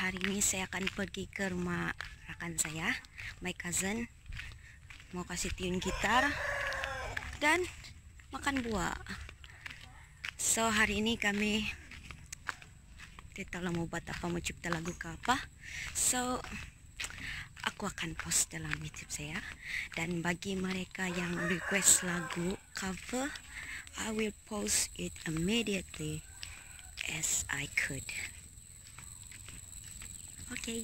hari ini saya akan pergi ke rumah rekan saya, my cousin. Mau kasih tune gitar dan makan buah. So hari ini kami kita mau buat apa, mau cipta lagu ke apa. So aku akan post dalam YouTube saya dan bagi mereka yang request lagu cover, I will post it immediately as I could. Oke. Okay.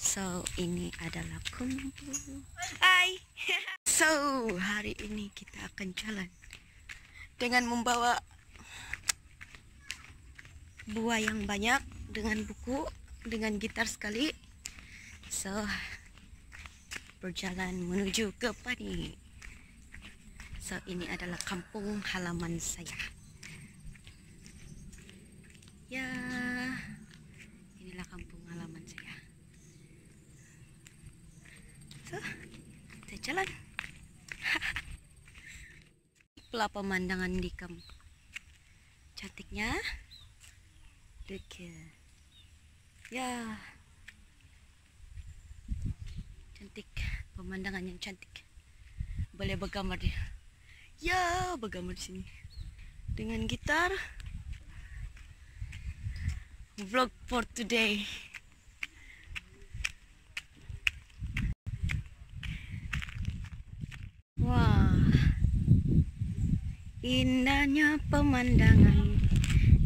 So, ini adalah kumpul. Hai. so, hari ini kita akan jalan dengan membawa buah yang banyak dengan buku, dengan gitar sekali. So, berjalan menuju ke Pani. So, ini adalah kampung halaman saya. Ya, inilah kampung halaman saya. So, saya jalan. Itulah pemandangan di kamp. Cantiknya. Dekil. Ya. Cantik. Pemandangan yang cantik. Boleh bergambar dia. Ya, bergambar di sini. Dengan gitar. Vlog for today. Wah, indahnya pemandangan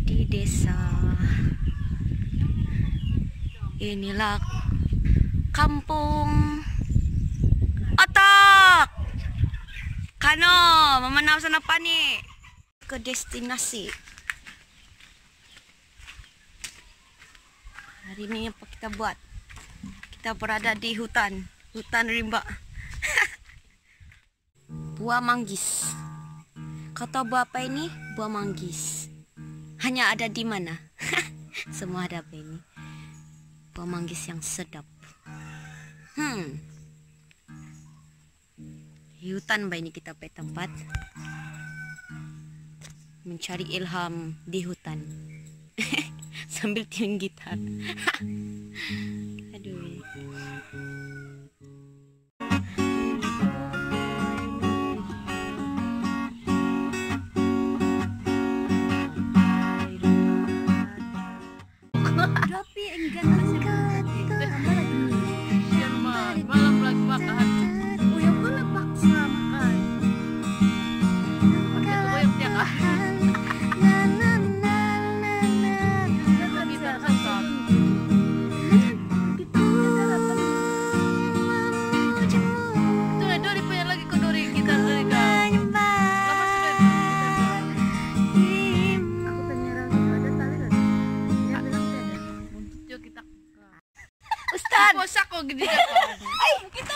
di desa. Inilah kampung otak. Kano, memenang sana apa nih? Ke destinasi. Hari ini apa kita buat? Kita berada di hutan, hutan rimba. buah manggis. Buah apa ini? Buah manggis. Hanya ada di mana? Semua ada apa ini? Buah manggis yang sedap. Hmm. Hutan bah ini kita pergi tempat. Mencari ilham di hutan. Sambil tiun gitar. Aduh. Ustad, Posak kok gini kan. ay, kita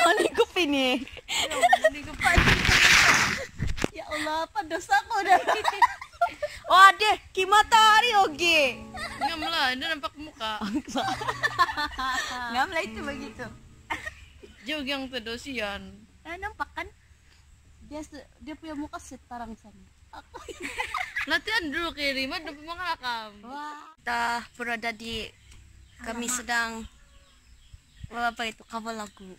mau lingkup ini. Ini kepan. Ya Allah, apa dosaku dah. Oh, deh, kimatari oge. Ngam lah, dia nampak muka. Ngamla itu begitu. Jauh yang terdosian. Eh, nampak kan? Dia dia punya muka setarang sana. Aku Latihan dulu kayak Rima, dapat mengalahkan. wah. Kita berada di kami sedang apa itu cover lagu.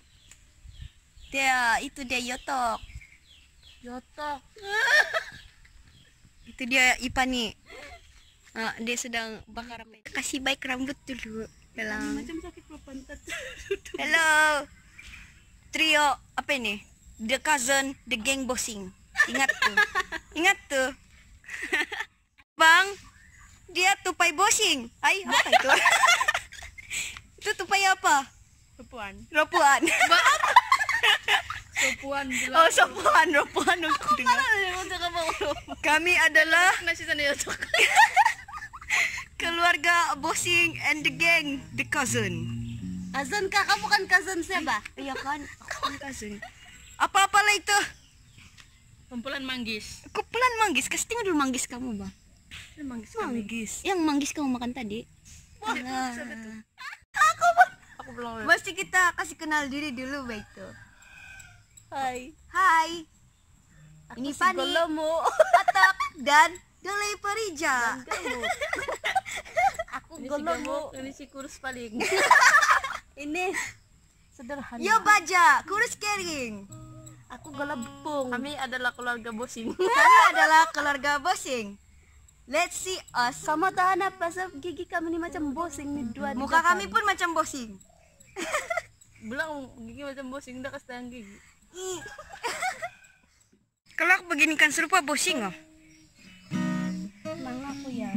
Dia itu dia Yotok. Yotok. Itu dia Ipani. Ah, dia sedang bakar? Kasih baik rambut dulu. Dalam. Macam sakit. Hello. Trio apa ini? The cousin, the gang bossing. Ingat tuh. Ingat tuh. Bang, dia tupai bossing. Ay, apa itu? Perempuan. Ropuan. Perempuan oh, sopuan, ropuan untuk dengar. Kami adalah ya keluarga bossing and the gang, the cousin. Azan kak, kamu kan cousin siapa? Iya kan, aku kan cousin. Apa-apalah itu? Kumpulan manggis. Kumpulan manggis, kasih tinggal dulu manggis kamu, Bang. Manggis. Manggis. Yang manggis kamu makan tadi. Alah. Aku belum. Mesti kita kasih kenal diri dulu, baik tuh. Hai. Hai. Ini Fani. Atak, dan Dole Parija. Kamu. Aku gemuk, ini si kurus paling. ini sederhana. Yo baja, kurus kering. Aku golong Kami adalah keluarga bosing. Kami adalah keluarga bosing. Let's see us. Kamu tahan apa? Sebab gigi kami ini macam bosing nih dua Muka kami pun macam bosing. Bilang gigi macam bosing udah kasih tangan gigi. Kalau aku begini kan serupa bosing oh. Nang aku ya.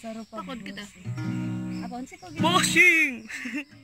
Serupa Takut kita. bosing. Apaan sih kok gitu? Bosing.